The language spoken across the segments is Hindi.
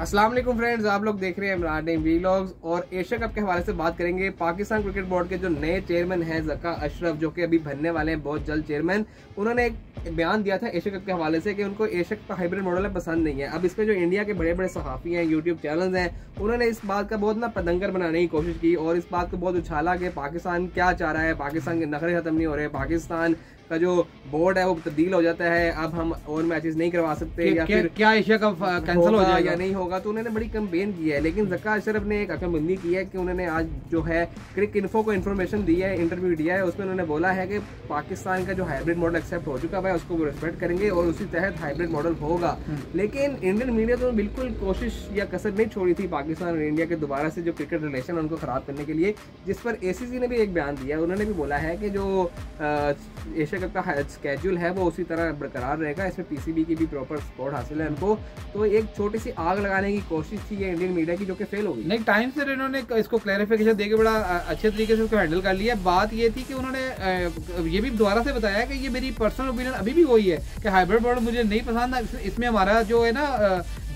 वालेकुम फ्रेंड्स, आप लोग देख रहे हैं इमरान टीम वीलॉग्स और एशिया कप के हवाले से बात करेंगे पाकिस्तान क्रिकेट बोर्ड के जो नए चेयरमैन हैं जका अशरफ, जो कि अभी बनने वाले हैं बहुत जल्द चेयरमैन उन्होंने एक बयान दिया था एशिया कप के हवाले से कि उनको एशिया कप का हाइब्रिड मॉडल पसंद नहीं है। अब इसमें जो इंडिया के बड़े बड़े सहाफ़ी हैं यूट्यूब चैनल्स हैं, उन्होंने इस बात का बहुत ना पतंगर बनाने की कोशिश की और इस बात को बहुत उछाला कि पाकिस्तान क्या चाह रहा है, पाकिस्तान के नखरे खत्म नहीं हो रहे, पाकिस्तान का जो बोर्ड है वो तब्दील हो जाता है। अब हम और मैचेस नहीं करवा सकते या फिर क्या एशिया कप कैंसिल हो जाएगा? या नहीं होगा तो उन्होंने बड़ी कंपेन की है। लेकिन जक्का अशरफ ने एक अकलबंदी की है कि उन्होंने आज जो है क्रिक इन्फो को इन्फॉर्मेशन दी है इंटरव्यू दिया है उसमें उन्होंने बोला है कि पाकिस्तान का जो हाइब्रिड मॉडल एक्सेप्ट हो चुका है उसको वो रिस्पेक्ट करेंगे और उसी तहत हाइब्रिड मॉडल होगा। हम्म। लेकिन इंडियन मीडिया तो बिल्कुल कोशिश या कसर नहीं छोड़ी थी पाकिस्तान और इंडिया के दोबारा से जो क्रिकेट रिलेशन है उनको खराब करने के लिए। जिस पर ए ने भी एक बयान दिया उन्होंने भी बोला है कि जो एशिया कप का स्केड्यूल है, वो उसी तरह बरकरार रहेगा। इसमें पीसीबी की भी प्रॉपर सपोर्ट हासिल है उनको तो एक छोटी सी आग लगाने की कोशिश थी ये इंडियन मीडिया की, जो कि फेल हो गई। नहीं टाइम से इन्होंने इसको क्लैरिफिकेशन देकर बड़ा अच्छे तरीके से उसको हैंडल कर लिया। बात ये थी कि उन्होंने ये भी दोबारा से बताया कि ये मेरी पर्सनल ओपिनियन अभी भी वही है कि हाइब्रिड मॉडल मुझे नहीं पसंद इसमें हमारा जो है ना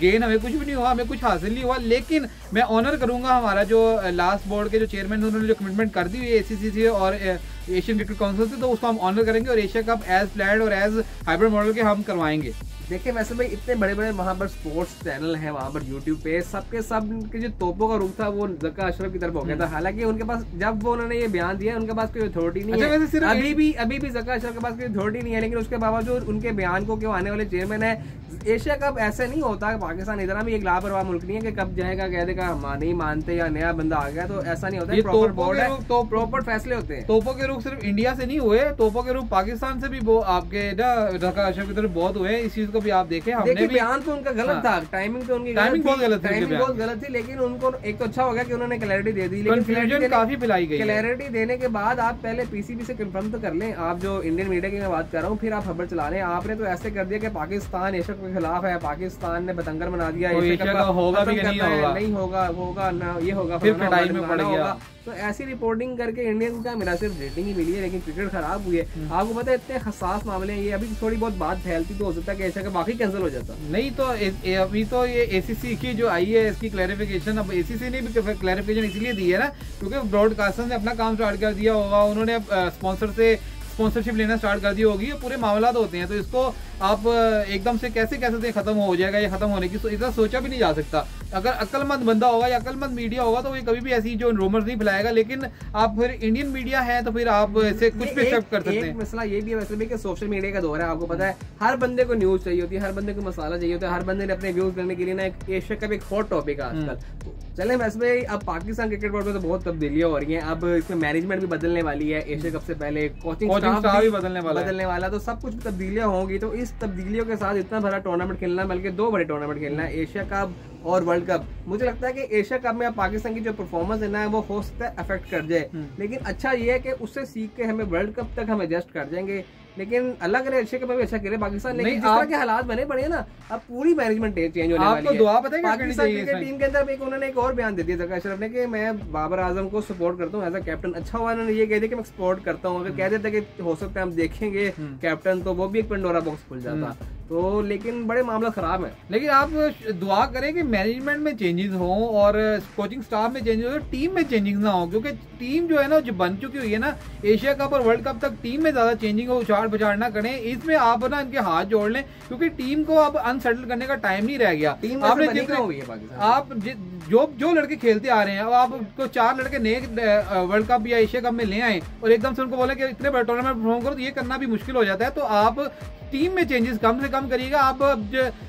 गेन हमें कुछ भी नहीं हुआ, हमें कुछ हासिल नहीं हुआ, लेकिन मैं ऑनर करूँगा हमारा जो लास्ट बोर्ड के जो चेयरमैन है, उन्होंने जो कमिटमेंट कर दी हुई है ए और एशियन क्रिकेट काउंसिल से तो उसको हम ऑनर करेंगे और एशिया कप एज प्लान और एज हाइब्रिड मॉडल के हम करवाएँगे। देखिए वैसे भाई इतने बड़े बड़े वहाँ पर स्पोर्ट्स चैनल हैं वहाँ पर यूट्यूब पे सबके सब के जो तोपों का रूप था वो जक्का अशरफ की तरफ़ हो गया था। हम्म। हालाँकि उनके पास जब वो उन्होंने ये बयान दिया उनके पास कोई अथॉरिटी नहीं अच्छा, है। अभी भी अभी भी जक्का अशरफ के पास कोई अथॉरिटी नहीं है लेकिन उसके बावजूद उनके बयान को क्यों आने वाले चेयरमैन है? एशिया कप ऐसे नहीं होता पाकिस्तान इतना भी एक लापरवाह मुल्क नहीं है कि कब जाएगा कह देगा हम नहीं मानते या नया बंदा आ गया तो ऐसा नहीं होता प्रॉपर बोर्ड है तो प्रॉपर फैसले होते हैं। तोपों के रूप सिर्फ़ इंडिया से नहीं हुए तोपों के रूप पाकिस्तान से भी वो आपके ढका अशरफ की तरफ़ बहुत हुए इस चीज़ को भी आप देखे हमने बयान तो उनका गलत हाँ। था टाइमिंग तो उनकी टाइमिंग बहुत गलत टाइमिंग बहुत गलत थी लेकिन उनको एक तो अच्छा हो गया कि उन्होंने क्लैरिटी दे दी लेकिन काफ़ी पिलाई गई क्लैरिटी देने के बाद आप पहले पीसीबी से कंफर्म तो कर लें। आप जो इंडियन मीडिया की मैं बात कर रहा हूँ फिर आप खबर चला लें आपने तो ऐसे कर दिया कि पाकिस्तान एशिया के खिलाफ है पाकिस्तान ने बतंगर बना दिया होगा नहीं होगा? होगा ना ये होगा फिर पिटाई में पड़ गया। तो ऐसी रिपोर्टिंग करके इंडिया को क्या मिला? सिर्फ़ रेटिंग ही मिली है लेकिन क्रिकेट खराब हुई है। हम्म। आपको पता है इतने हसास मामले हैं ये अभी थोड़ी बहुत बात फैलती तो हो सकता है कि ऐसा का बाकी कैंसिल हो जाता। नहीं तो ए, ए, अभी तो ये एसीसी की जो आई है इसकी क्लैरिफिकेशन अब एसीसी ने भी क्लैरिफिकेशन इसलिए दी है ना क्योंकि ब्रॉडकास्टर ने अपना काम स्टार्ट कर दिया होगा उन्होंने स्पॉन्सर से स्पॉन्सरशिप लेना स्टार्ट कर दी होगी पूरे मामला तो होते हैं तो इसको आप एकदम से कैसे कह सकते खत्म हो जाएगा या खत्म होने की तो इतना सोचा भी नहीं जा सकता। अगर अक्लमंद बंदा होगा या अक्लमंद मीडिया होगा तो ये कभी भी ऐसी जो रूमर्स नहीं फैलाएगा लेकिन आप फिर इंडियन मीडिया है तो फिर आप ऐसे कुछ भी एक्सेप्ट कर सकते हैं। मसला ये भी है वैसे भी कि सोशल मीडिया का दौर है आपको पता है हर बंदे को न्यूज़ चाहिए होती है हर बंदे को मसाला चाहिए होता है हर बंदे ने अपने व्यूज़ करने के लिए ना एक एशिया का भी एक हॉट टॉपिक है आजकल। हम्म। चले वैसे भाई अब पाकिस्तान क्रिकेट बोर्ड में तो बहुत तब्दीलियाँ हो रही हैं अब इसमें मैनेजमेंट भी बदलने वाली है एशिया कप से पहले कोचिंग स्टाफ भी बदलने वाला बदलने वाला तो सब कुछ तब्दीलियाँ होंगी तो इस तब्दीलियों के साथ इतना भरा टूर्नामेंट खेलना है बल्कि दो बड़े टूर्नामेंट खेलना है, एशिया कप और वर्ल्ड कप मुझे लगता है कि एशिया कप में पाकिस्तान की जो परफॉर्मेंस है ना वो हो सकता है अफेक्ट कर जाए। हम्म। लेकिन अच्छा ये है कि उससे सीख के हमें वर्ल्ड कप तक हम एडजस्ट कर जाएँगे। लेकिन अलग करे एशिया कप में अच्छा खेले पाकिस्तान। लेकिन जिस तरह के हालात बने पड़े ना अब पूरी मैनेजमेंट चेंज होने वाली है। दुआ पता है पाकिस्तान क्रिकेट टीम के अंदर एक उन्होंने एक और बयान दे दिया जका अशरफ ने कि मैं बाबर आज़म को सपोर्ट करता हूँ एज अ कैप्टन अच्छा हुआ उन्होंने ये कह दिया कि मैं सपोर्ट करता हूँ। अगर कह देता कि हो सकता है हम देखेंगे कैप्टन हम्म। तो वो भी एक पंडोरा बॉक्स खुल जाता। हम्म। तो लेकिन बड़े मामला खराब है। लेकिन आप दुआ करें कि मैनेजमेंट में चेंजेस हो और कोचिंग स्टाफ में चेंजेस हो टीम में चेंजिंग ना हो क्योंकि टीम जो है ना जो बन चुकी हुई है ना एशिया कप और वर्ल्ड कप तक टीम में ज़्यादा चेंजिंग हो उछाड़ पछाड़ ना करें। इसमें आप ना इनके हाथ जोड़ लें क्योंकि टीम को अब अनसेटल करने का टाइम नहीं रह गया। टीम आपने जितने आप जो जो लड़के खेलते आ रहे हैं अब आपको चार लड़के नए वर्ल्ड कप या एशिया कप में ले आए और एकदम से उनको बोले कि इतने बड़े टूर्नामेंट परफॉर्म करो तो ये करना भी मुश्किल हो जाता है। तो आप टीम में चेंजेस कम से कम करिएगा। आप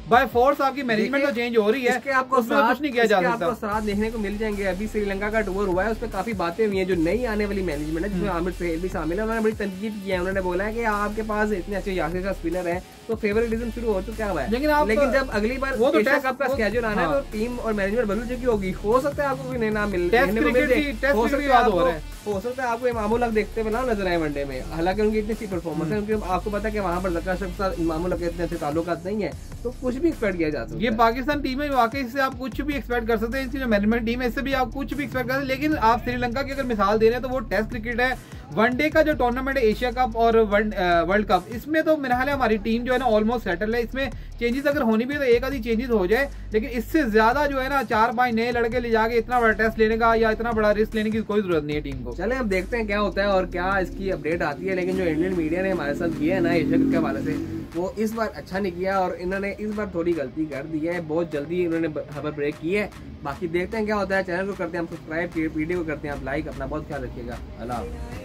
बाय फोर्स आपकी मैनेजमेंट तो चेंज हो रही है। इसके आपको कुछ नहीं किया जा सकता। आपको सराहत देखने को मिल जाएँगे। अभी श्रीलंका का टूर हुआ है उसमें काफ़ी बातें हुई है जो नई आने वाली मैनेजमेंट है जिसमें हम्म। आमिर सहेल भी शामिल है। उन्होंने बड़ी तनकीद की है। उन्होंने बोला है कि आपके पास इतने अच्छे यासिर स्पिनर है तो फेवरेटिज्म शुरू हो चुका है। लेकिन आप लेकिन जब अगली बार वो तो टेस्ट कप का स्केड्यूल आना है हाँ। तो टीम और मैनेजमेंट बदल चुकी होगी। हो सकता है आपको कोई नया नाम मिल टेस्ट क्रिकेट की टेस्ट क्रिकेट की बात हो रहा है। हो सकता है आपको इमामुल हक देखते हुए ना नज़र आए वनडे में। हालाँकि उनकी इतनी अच्छी परफॉर्मेंस है उनके आपको पता है कि वहाँ पर जक्का शख्स के साथ इमामुल हक के इतने अच्छे ताल्लुकात नहीं है तो कुछ भी एक्सपेक्ट किया जा सकता ये पाकिस्तान टीम है वाकई से आप कुछ भी एक्सपेक्ट कर सकते हैं इसकी जो मैनेजमेंट टीम है इससे भी आप कुछ भी एक्सपेक्ट कर सकते हैं लेकिन आप श्रीलंका की अगर मिसाल दे रहे हैं तो वो टेस्ट क्रिकेट है। वनडे का जो टूर्नामेंट है एशिया कप और वर्ल्ड कप इसमें तो मेरा ख्याल है हमारी टीम जो है ना ऑलमोस्ट सेटल है। इसमें चेंजेस अगर होनी भी है तो एक आधी चेंजेस हो जाए लेकिन इससे ज़्यादा जो है ना चार पाँच नए लड़के ले जाके इतना बड़ा टेस्ट लेने का या इतना बड़ा रिस्क लेने की कोई ज़रूरत नहीं है टीम को। चले, अब देखते हैं क्या होता है और क्या इसकी अपडेट आती है। लेकिन जो इंडियन मीडिया ने हमारे साथ किया है ना एशिया कप के हवाले से, वो इस बार अच्छा नहीं किया और इन्होंने इस बार थोड़ी गलती कर दी है। बहुत जल्दी इन्होंने खबर ब्रेक की है। बाकी देखते हैं क्या होता है। चैनल को करते हैं हम सब्सक्राइब वीडियो को करते हैं आप लाइक अपना बहुत ख्याल रखिएगा। अल्लाह।